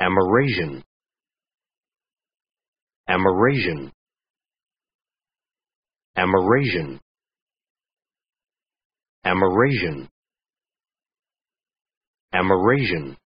Amerasian. Amerasian. Amerasian. Amerasian. Amerasian.